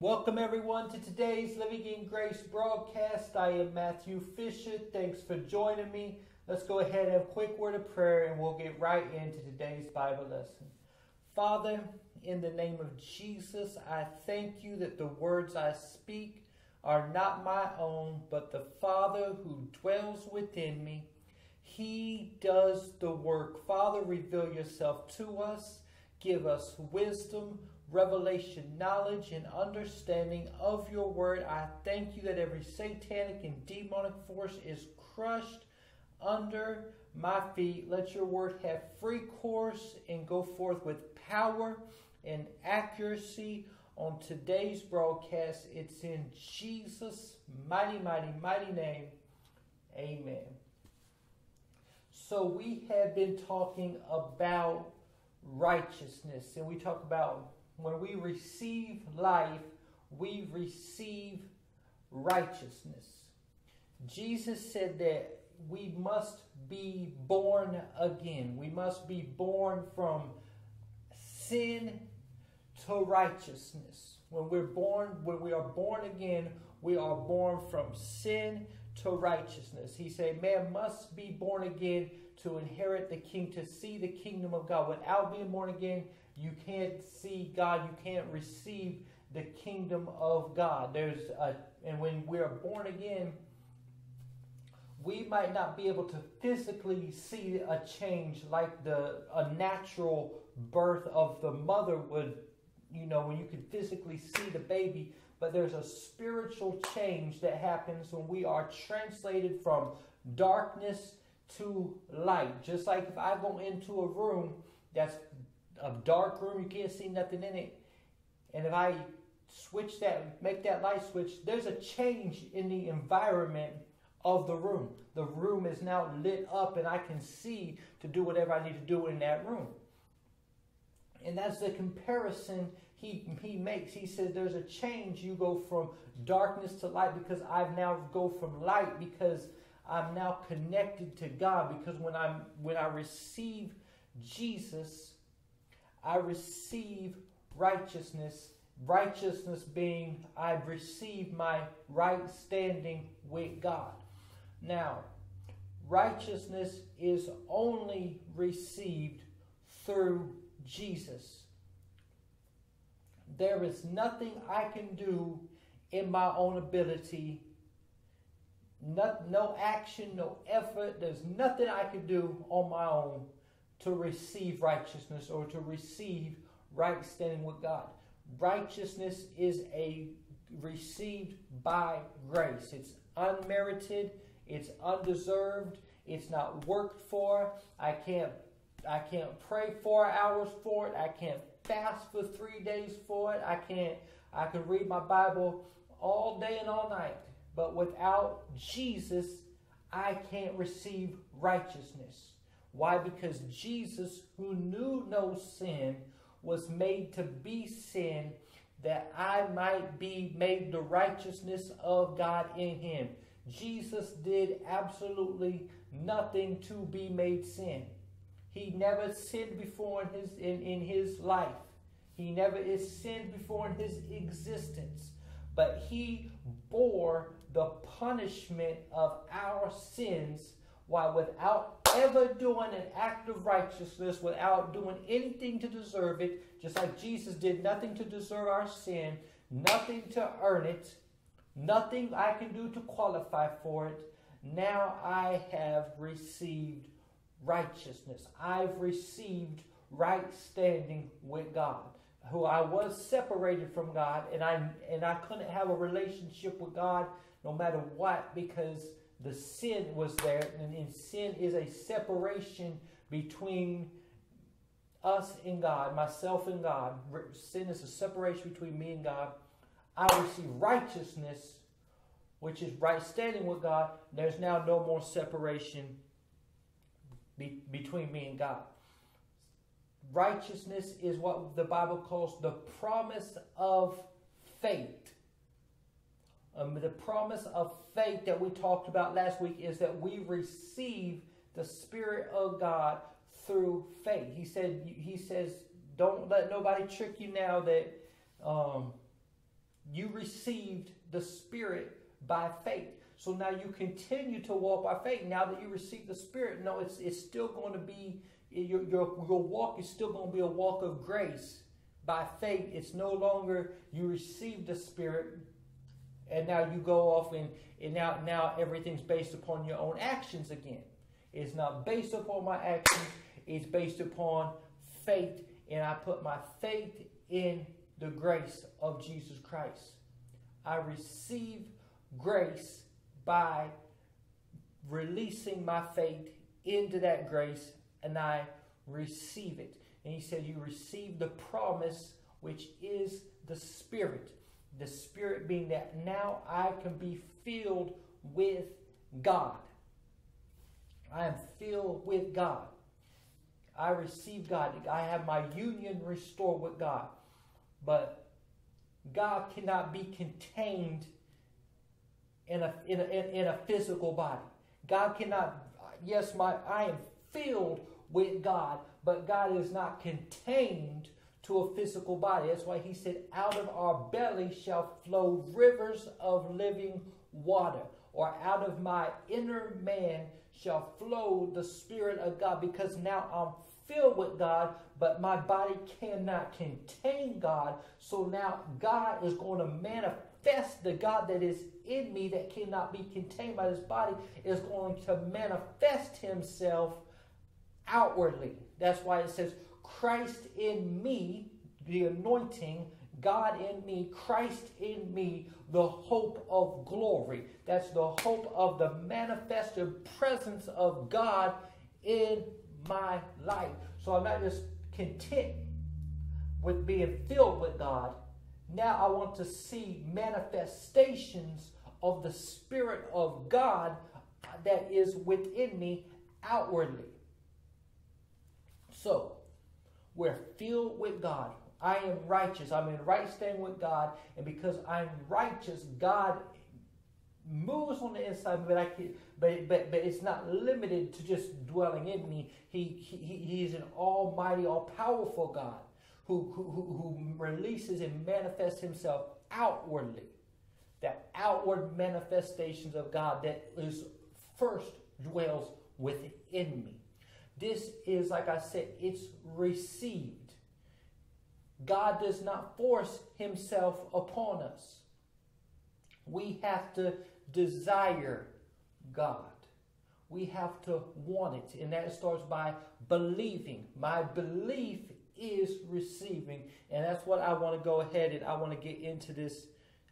Welcome everyone to today's Living in Grace broadcast. I am Matthew Fisher. Thanks for joining me. Let's go ahead and have a quick word of prayer and we'll get right into today's Bible lesson. Father, in the name of Jesus, I thank you that the words I speak are not my own, but the Father who dwells within me. He does the work. Father, reveal yourself to us. Give us wisdom revelation, knowledge, and understanding of your word. I thank you that every satanic and demonic force is crushed under my feet. Let your word have free course and go forth with power and accuracy on today's broadcast. It's in Jesus' mighty, mighty, mighty name. Amen. So, we have been talking about righteousness, and we talk about when we receive life, we receive righteousness. Jesus said that we must be born again. We must be born from sin to righteousness. When we're born, when we are born again, we are born from sin to righteousness. He said, Man must be born again to inherit the king, to see the kingdom of God. Without being born again, you can't see God. You can't receive the kingdom of God. There's a, and when we're born again, we might not be able to physically see a change like the a natural birth of the mother would, you know, when you can physically see the baby, but there's a spiritual change that happens when we are translated from darkness to light. Just like if I go into a room that's a dark room, you can't see nothing in it. And if I switch that, make that light switch, there's a change in the environment of the room. The room is now lit up and I can see to do whatever I need to do in that room. And that's the comparison he, he makes. He says there's a change. You go from darkness to light because I've now go from light because I'm now connected to God. Because when I'm when I receive Jesus, I receive righteousness. Righteousness being I've received my right standing with God. Now, righteousness is only received through Jesus. There is nothing I can do in my own ability. No, no action, no effort. There's nothing I can do on my own to receive righteousness or to receive right standing with God. Righteousness is a received by grace. It's unmerited, it's undeserved, it's not worked for. I can't I can't pray 4 hours for it. I can't fast for 3 days for it. I can't I can read my Bible all day and all night. But without Jesus, I can't receive righteousness. Why? Because Jesus, who knew no sin, was made to be sin that I might be made the righteousness of God in him. Jesus did absolutely nothing to be made sin. He never sinned before in his in, in his life. He never is sinned before in his existence. But he bore the punishment of our sins while without ever doing an act of righteousness without doing anything to deserve it, just like Jesus did nothing to deserve our sin, nothing to earn it, nothing I can do to qualify for it. Now I have received righteousness. I've received right standing with God. Who I was separated from God and I and I couldn't have a relationship with God no matter what because the sin was there, and, and sin is a separation between us and God, myself and God. Sin is a separation between me and God. I receive righteousness, which is right standing with God. There's now no more separation be, between me and God. Righteousness is what the Bible calls the promise of faith. Um, the promise of faith that we talked about last week is that we receive the Spirit of God through faith. He said, He says, don't let nobody trick you now that um, you received the Spirit by faith. So now you continue to walk by faith. Now that you receive the Spirit, no, it's it's still going to be your your, your walk is still going to be a walk of grace by faith. It's no longer you receive the Spirit and now you go off and, and now now everything's based upon your own actions again. It's not based upon my actions, it's based upon faith, and I put my faith in the grace of Jesus Christ. I receive grace by releasing my faith into that grace and I receive it. And he said, You receive the promise, which is the Spirit. The Spirit being that now I can be filled with God. I am filled with God. I receive God. I have my union restored with God. But God cannot be contained in a, in a, in a physical body. God cannot, yes, my I am filled with God, but God is not contained to a physical body. That's why he said, Out of our belly shall flow rivers of living water, or out of my inner man shall flow the Spirit of God, because now I'm filled with God, but my body cannot contain God. So now God is going to manifest the God that is in me that cannot be contained by this body, is going to manifest himself outwardly. That's why it says, Christ in me, the anointing, God in me, Christ in me, the hope of glory. That's the hope of the manifested presence of God in my life. So I'm not just content with being filled with God. Now I want to see manifestations of the Spirit of God that is within me outwardly. So, we're filled with God. I am righteous. I'm in right standing with God. And because I'm righteous, God moves on the inside, but I can, but, but, but it's not limited to just dwelling in me. He, he, he's an almighty, all powerful God who, who, who releases and manifests himself outwardly. That outward manifestations of God that is first dwells within me. This is, like I said, it's received. God does not force himself upon us. We have to desire God. We have to want it. And that starts by believing. My belief is receiving. And that's what I want to go ahead and I want to get into this.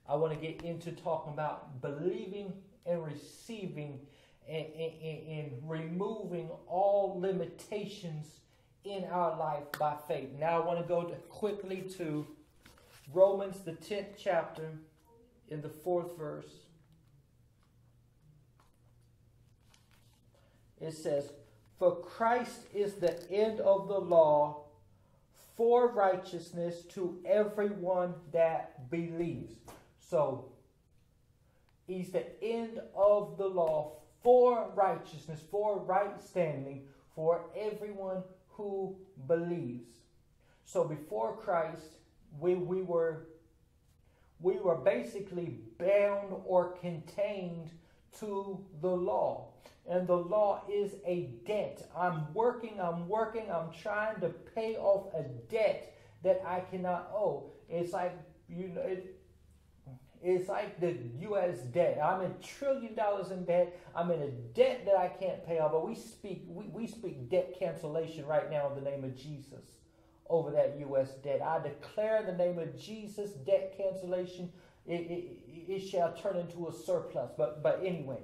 I want to get into talking about believing and receiving and, and, and removing all limitations in our life by faith. Now I want to go to quickly to Romans, the 10th chapter, in the fourth verse. It says, For Christ is the end of the law for righteousness to everyone that believes. So, he's the end of the law for righteousness, for right standing, for everyone who believes. So before Christ, we, we were we were basically bound or contained to the law. And the law is a debt. I'm working, I'm working, I'm trying to pay off a debt that I cannot owe. It's like, you know, it, it's like the U.S. debt. I'm a trillion dollars in debt. I'm in a debt that I can't pay off. But we speak, we, we speak debt cancellation right now in the name of Jesus over that U.S. debt. I declare in the name of Jesus debt cancellation. It, it, it shall turn into a surplus. But but anyway,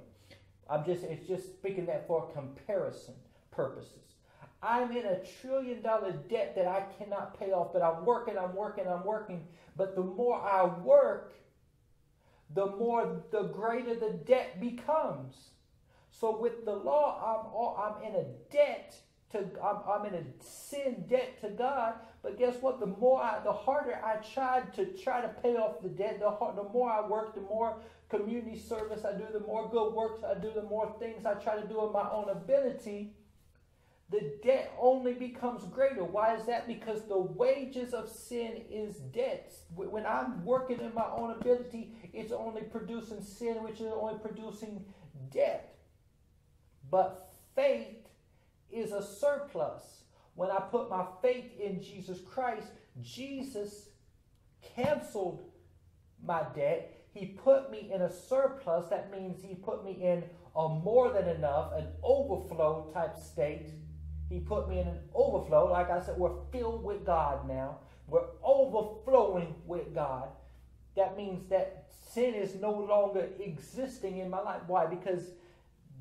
I'm just it's just speaking that for comparison purposes. I'm in a trillion dollar debt that I cannot pay off, but I'm working, I'm working, I'm working. But the more I work, the more the greater the debt becomes. So with the law, I'm I'm in a debt to I'm, I'm in a sin debt to God. But guess what? The more I, the harder I tried to try to pay off the debt, the hard, the more I work, the more community service I do, the more good works I do, the more things I try to do in my own ability. The debt only becomes greater. Why is that? Because the wages of sin is debt. When I'm working in my own ability, it's only producing sin, which is only producing debt. But faith is a surplus. When I put my faith in Jesus Christ, Jesus canceled my debt. He put me in a surplus. That means he put me in a more than enough, an overflow type state he put me in an overflow. Like I said, we're filled with God now. We're overflowing with God. That means that sin is no longer existing in my life. Why? Because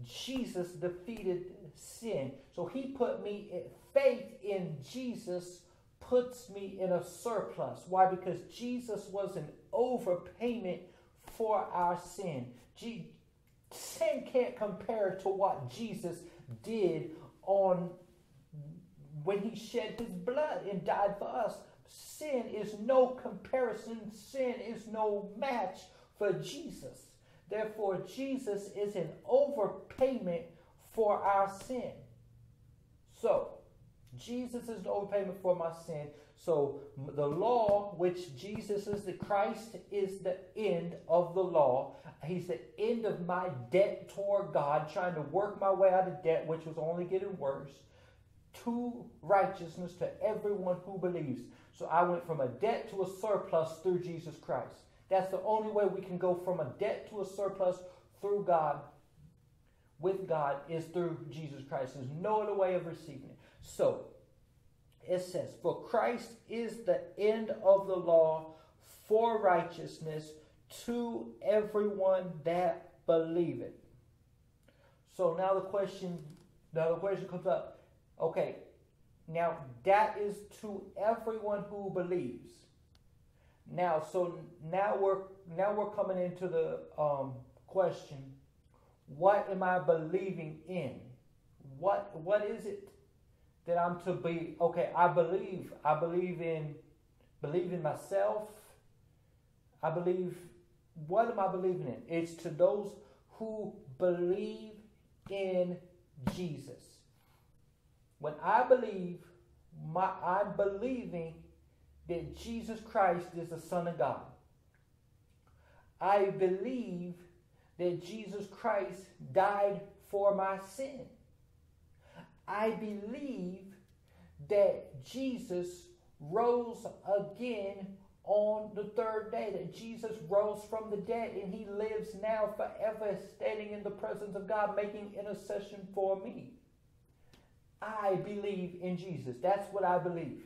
Jesus defeated sin. So he put me in faith in Jesus puts me in a surplus. Why? Because Jesus was an overpayment for our sin. G- sin can't compare to what Jesus did on when he shed his blood and died for us. Sin is no comparison, sin is no match for Jesus. Therefore, Jesus is an overpayment for our sin. So, Jesus is an overpayment for my sin. So, the law, which Jesus is the Christ, is the end of the law. He's the end of my debt toward God, trying to work my way out of debt, which was only getting worse to righteousness to everyone who believes. So I went from a debt to a surplus through Jesus Christ. That's the only way we can go from a debt to a surplus through God, with God, is through Jesus Christ. There's no other way of receiving it. So it says, For Christ is the end of the law for righteousness to everyone that believeth. So now the question, now the question comes up Okay, now that is to everyone who believes. Now, so now we're now we're coming into the um, question: What am I believing in? What what is it that I'm to be? Okay, I believe. I believe in believe in myself. I believe. What am I believing in? It's to those who believe in Jesus. When I believe, my, I'm believing that Jesus Christ is the Son of God. I believe that Jesus Christ died for my sin. I believe that Jesus rose again on the third day, that Jesus rose from the dead and he lives now forever, standing in the presence of God, making intercession for me. I believe in Jesus. That's what I believe.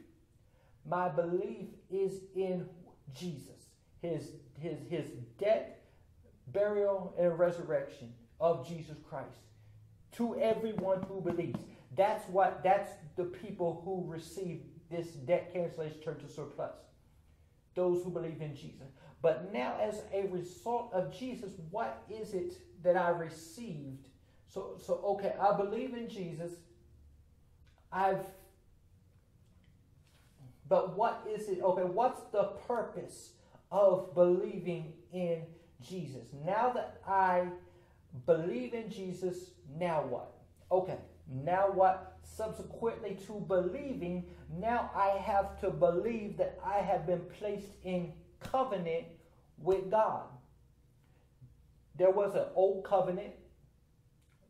My belief is in Jesus, his, his, his death, burial, and resurrection of Jesus Christ. To everyone who believes. That's what that's the people who receive this debt cancellation turn to surplus. Those who believe in Jesus. But now, as a result of Jesus, what is it that I received? So, so okay, I believe in Jesus. I've but what is it? Okay, what's the purpose of believing in Jesus? Now that I believe in Jesus, now what? Okay, now what? Subsequently to believing, now I have to believe that I have been placed in covenant with God. There was an old covenant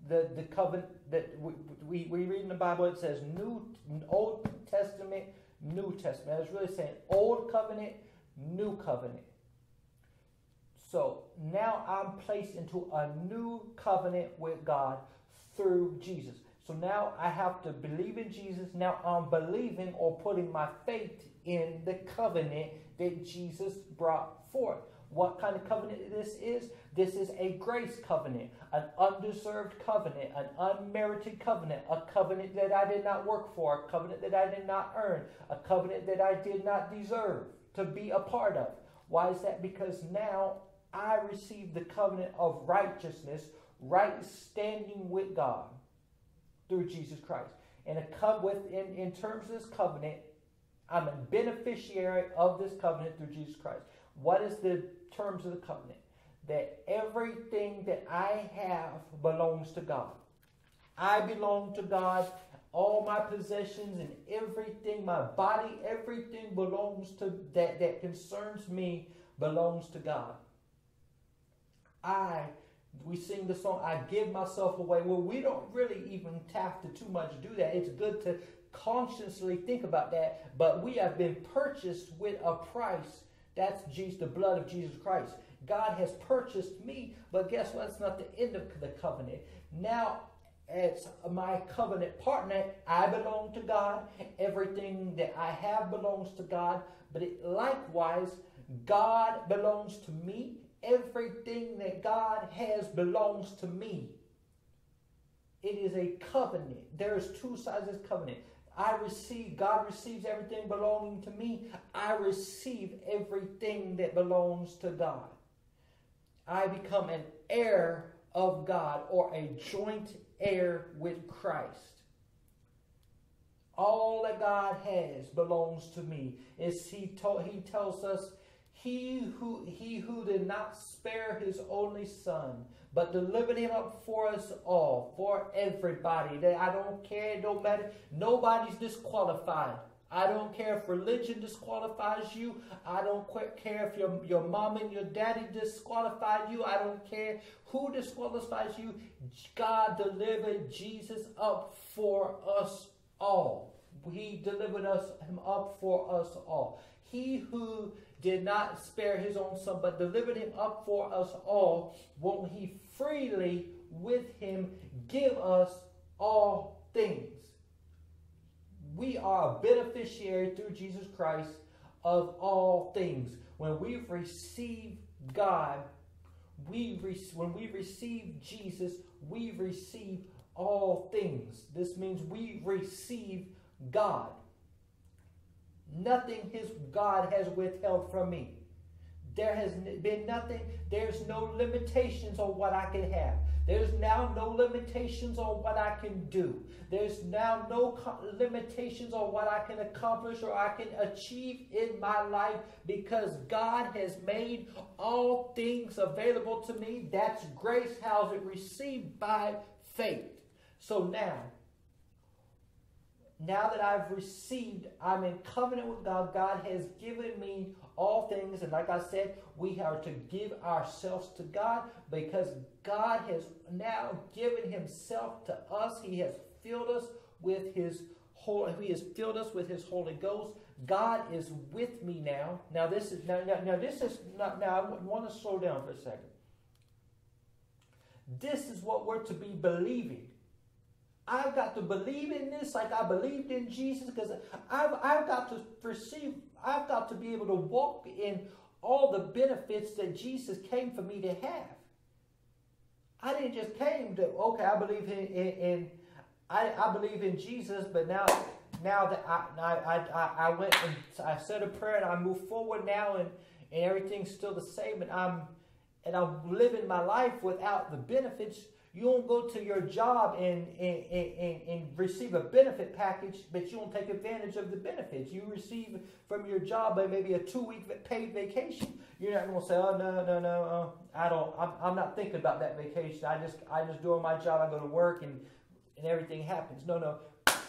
the, the covenant that we, we, we read in the Bible, it says New Old Testament, New Testament. It's really saying Old Covenant, New Covenant. So now I'm placed into a new covenant with God through Jesus. So now I have to believe in Jesus. Now I'm believing or putting my faith in the covenant that Jesus brought forth. What kind of covenant this is? This is a grace covenant, an undeserved covenant, an unmerited covenant, a covenant that I did not work for, a covenant that I did not earn, a covenant that I did not deserve to be a part of. Why is that? Because now I receive the covenant of righteousness, right standing with God through Jesus Christ. And a co- with, in, in terms of this covenant, I'm a beneficiary of this covenant through Jesus Christ. What is the terms of the covenant? That everything that I have belongs to God. I belong to God. all my possessions and everything, my body, everything belongs to that that concerns me belongs to God. I we sing the song, I give myself away. Well, we don't really even have to too much do that. It's good to consciously think about that, but we have been purchased with a price. That's Jesus, the blood of Jesus Christ. God has purchased me, but guess what? It's not the end of the covenant. Now, as my covenant partner, I belong to God. Everything that I have belongs to God. But it, likewise, God belongs to me. Everything that God has belongs to me. It is a covenant. There's two sides of this covenant. I receive, God receives everything belonging to me. I receive everything that belongs to God. I become an heir of God or a joint heir with Christ. All that God has belongs to me. As he told he tells us he who he who did not spare his only son, but delivered him up for us all, for everybody. That I don't care, don't matter. Nobody's disqualified. I don't care if religion disqualifies you. I don't care if your, your mom and your daddy disqualified you. I don't care who disqualifies you. God delivered Jesus up for us all. He delivered us him up for us all. He who did not spare his own son, but delivered him up for us all, won't he freely with him give us all things? we are a beneficiary through Jesus Christ of all things. When we receive God, we re- when we receive Jesus, we receive all things. This means we receive God. Nothing his God has withheld from me. There has been nothing, there's no limitations on what I can have. There's now no limitations on what I can do. There's now no limitations on what I can accomplish or I can achieve in my life because God has made all things available to me. That's grace. How's it received by faith? So now, now that I've received, I'm in covenant with God. God has given me all things. And like I said, we are to give ourselves to God because God has now given himself to us. He has filled us with his holy, he has filled us with his Holy Ghost. God is with me now. Now this is now, now, now this is not now I want to slow down for a second. This is what we're to be believing. I've got to believe in this like I believed in Jesus because I've, I've got to perceive, I've got to be able to walk in all the benefits that Jesus came for me to have. I didn't just came to, okay, I believe in, in, in I, I believe in Jesus, but now now that I, I, I, I went and I said a prayer and I move forward now and, and everything's still the same and I'm and I'm living my life without the benefits you don't go to your job and, and, and, and receive a benefit package, but you don't take advantage of the benefits. You receive from your job maybe a two week paid vacation. You're not going to say, oh, no, no, no, uh, I don't, I'm, I'm not thinking about that vacation. I just, I just doing my job. I go to work and, and everything happens. No, no.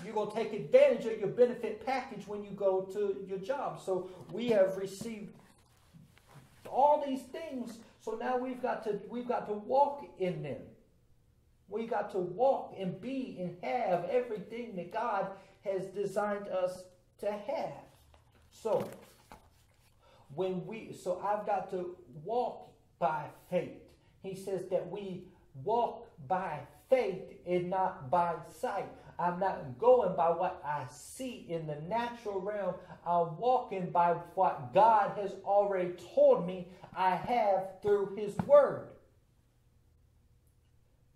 You're going to take advantage of your benefit package when you go to your job. So we have received all these things. So now we've got to, we've got to walk in them. We got to walk and be and have everything that God has designed us to have. So, when we, so I've got to walk by faith. He says that we walk by faith and not by sight. I'm not going by what I see in the natural realm. I'm walking by what God has already told me I have through His Word.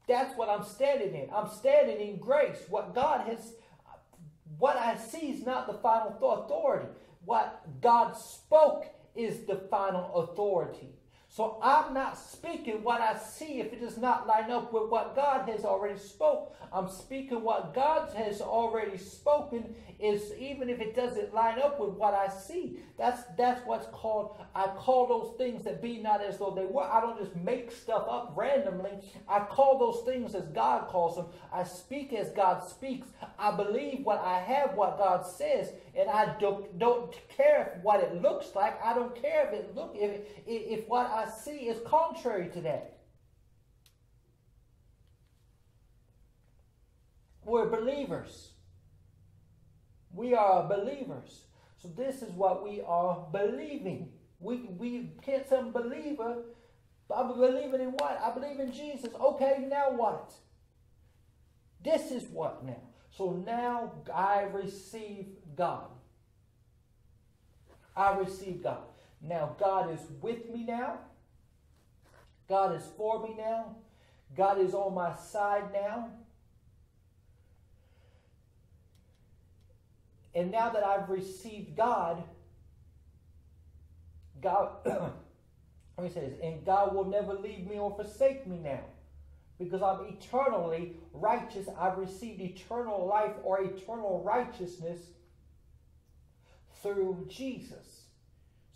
That's what I'm standing in. I'm standing in grace. What God has, what I see is not the final authority. What God spoke is the final authority. So I'm not speaking what I see if it does not line up with what God has already spoke. I'm speaking what God has already spoken is even if it doesn't line up with what I see. That's that's what's called I call those things that be not as though they were. I don't just make stuff up randomly. I call those things as God calls them. I speak as God speaks. I believe what I have, what God says, and I don't, don't care what it looks like. I don't care if it look if if what I see is contrary to that. We're believers. We are believers. So this is what we are believing. We we can't say I'm believer. I'm believing in what? I believe in Jesus. Okay, now what? This is what now. So now I receive God. I receive God. Now God is with me now. God is for me now. God is on my side now. And now that I've received God, God, let me say this, and God will never leave me or forsake me now. Because I'm eternally righteous. I've received eternal life or eternal righteousness through Jesus.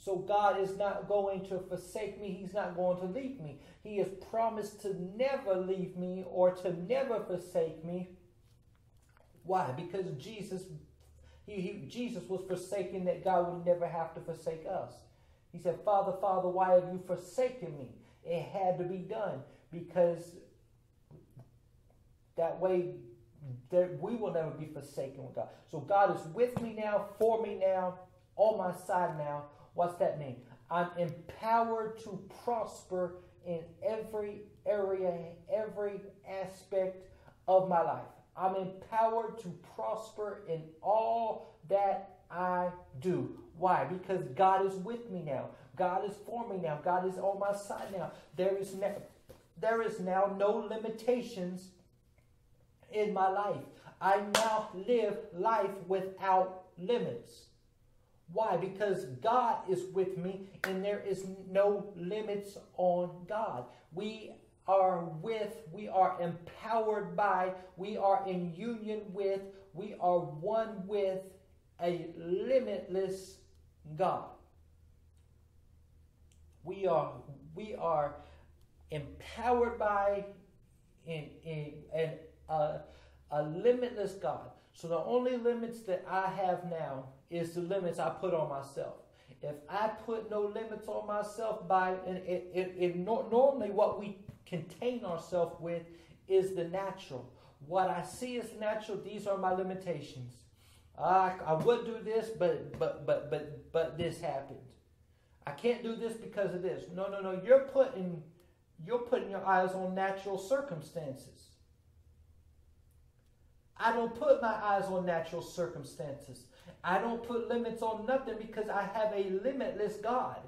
So God is not going to forsake me. He's not going to leave me. He has promised to never leave me or to never forsake me. Why? Because Jesus he, he, Jesus was forsaken that God would never have to forsake us. He said, Father, Father, why have you forsaken me? It had to be done because that way that we will never be forsaken with God. So God is with me now, for me now, on my side now. What's that mean? I'm empowered to prosper in every area, every aspect of my life. I'm empowered to prosper in all that I do. Why? Because God is with me now. God is for me now. God is on my side now. There is now, there is now no limitations in my life. I now live life without limits. Why? Because God is with me and there is no limits on God. We are with, we are empowered by, we are in union with, we are one with a limitless God. We are we are empowered by in, in, in a, a limitless God. So the only limits that I have now is the limits I put on myself. If I put no limits on myself by and it, it, it normally what we contain ourselves with is the natural. What I see is natural, these are my limitations. Ah, I, I would do this, but but but but but this happened. I can't do this because of this. No, no, no. You're putting you're putting your eyes on natural circumstances. I don't put my eyes on natural circumstances. I don't put limits on nothing because I have a limitless God.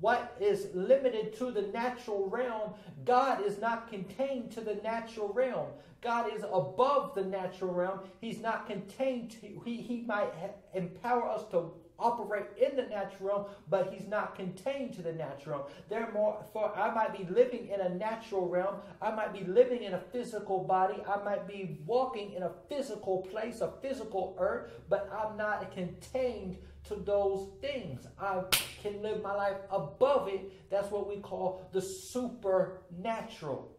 What is limited to the natural realm, God is not contained to the natural realm. God is above the natural realm. He's not contained to, he, he might empower us to operate in the natural realm, but he's not contained to the natural realm. Therefore, for I might be living in a natural realm. I might be living in a physical body. I might be walking in a physical place, a physical earth, but I'm not contained to those things. I can live my life above it. That's what we call the supernatural.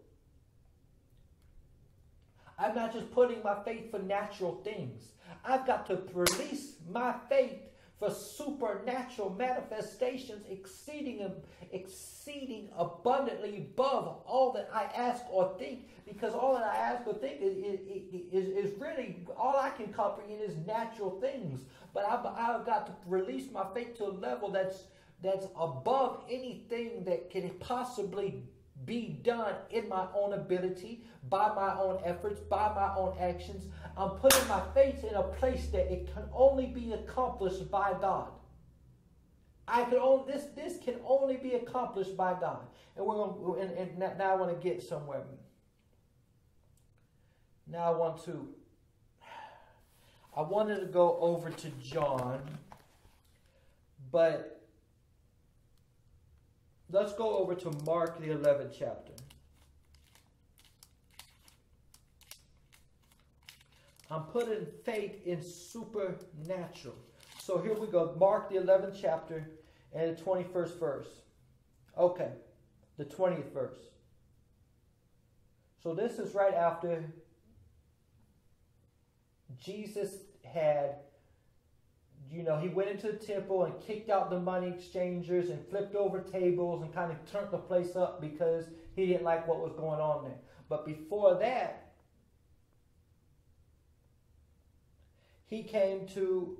I'm not just putting my faith for natural things. I've got to release my faith for supernatural manifestations exceeding exceeding abundantly above all that I ask or think because all that I ask or think is, is, is really all I can comprehend is natural things. But I've, I've got to release my faith to a level that's that's above anything that can possibly be done in my own ability, by my own efforts, by my own actions. I'm putting my faith in a place that it can only be accomplished by God. I can only this this can only be accomplished by God. And we're going and, and now I want to get somewhere. Now I want to I wanted to go over to John, but let's go over to Mark, the 11th chapter. I'm putting faith in supernatural. So here we go. Mark, the 11th chapter, and the 21st verse. Okay, the 20th verse. So this is right after Jesus had, you know, he went into the temple and kicked out the money exchangers and flipped over tables and kind of turned the place up because he didn't like what was going on there. But before that, he came to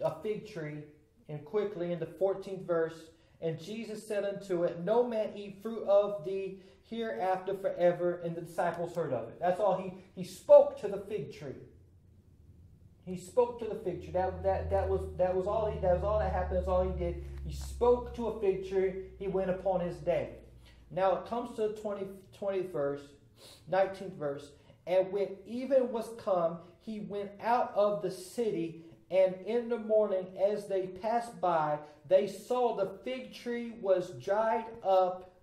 a fig tree, and quickly in the 14th verse, and Jesus said unto it, No man eat fruit of thee hereafter forever. And the disciples heard of it. That's all he he spoke to the fig tree. He spoke to the fig tree. That, that, that was that was all he that was all that happened. That's all he did. He spoke to a fig tree. He went upon his day. Now it comes to the 20, 20th verse, 19th verse. And when even was come, he went out of the city, and in the morning, as they passed by, they saw the fig tree was dried up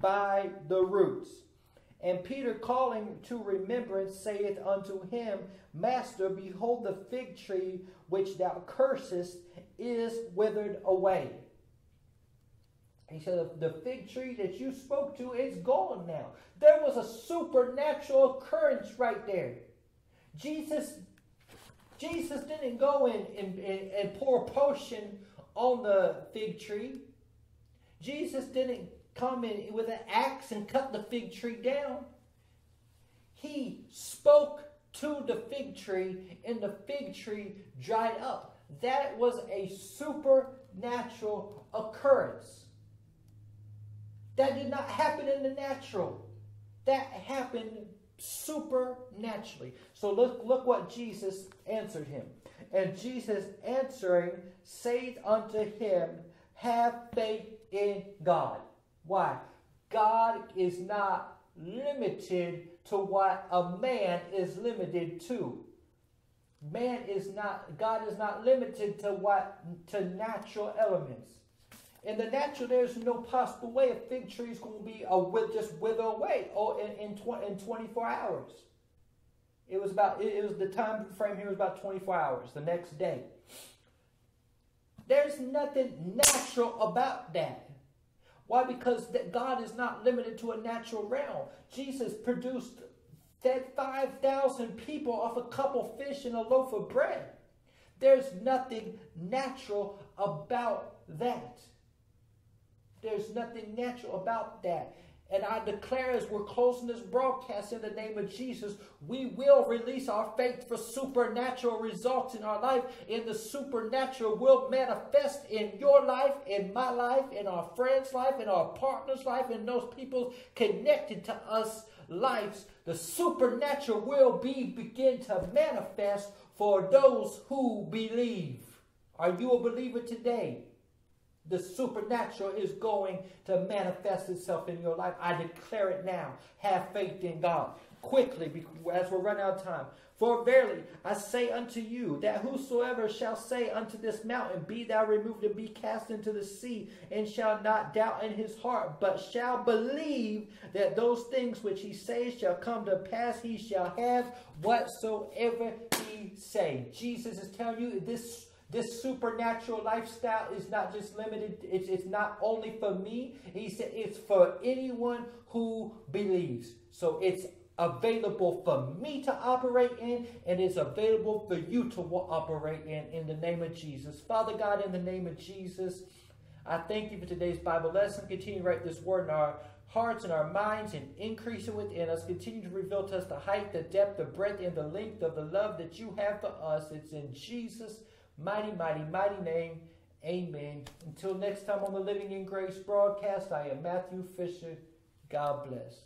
by the roots. And Peter, calling to remembrance, saith unto him, Master, behold, the fig tree which thou cursest is withered away. He said, The fig tree that you spoke to is gone now. There was a supernatural occurrence right there. Jesus, Jesus didn't go and, and, and pour potion on the fig tree. Jesus didn't come in with an axe and cut the fig tree down. He spoke to the fig tree, and the fig tree dried up. That was a supernatural occurrence. That did not happen in the natural. That happened supernaturally. So look, look what Jesus answered him. And Jesus answering saith unto him, Have faith in God. Why? God is not limited to what a man is limited to. Man is not, God is not limited to what, to natural elements. In the natural, there's no possible way a fig tree is going to be a with just wither away oh, in, in, tw- in 24 hours. It was about, it, it was the time frame here was about 24 hours, the next day. There's nothing natural about that. Why? Because that God is not limited to a natural realm. Jesus produced that 5,000 people off a couple fish and a loaf of bread. There's nothing natural about that. There's nothing natural about that. And I declare as we're closing this broadcast in the name of Jesus, we will release our faith for supernatural results in our life. And the supernatural will manifest in your life, in my life, in our friends' life, in our partner's life, in those people connected to us lives. The supernatural will be begin to manifest for those who believe. Are you a believer today? The supernatural is going to manifest itself in your life. I declare it now. Have faith in God. Quickly, as we're running out of time. For verily I say unto you that whosoever shall say unto this mountain, Be thou removed and be cast into the sea, and shall not doubt in his heart, but shall believe that those things which he says shall come to pass, he shall have whatsoever he say. Jesus is telling you this this supernatural lifestyle is not just limited, it's, it's not only for me. He said it's for anyone who believes. So it's available for me to operate in, and it's available for you to operate in, in the name of Jesus. Father God, in the name of Jesus, I thank you for today's Bible lesson. Continue to write this word in our hearts and our minds and increase it within us. Continue to reveal to us the height, the depth, the breadth, and the length of the love that you have for us. It's in Jesus' mighty, mighty, mighty name. Amen. Until next time on the Living in Grace broadcast, I am Matthew Fisher. God bless.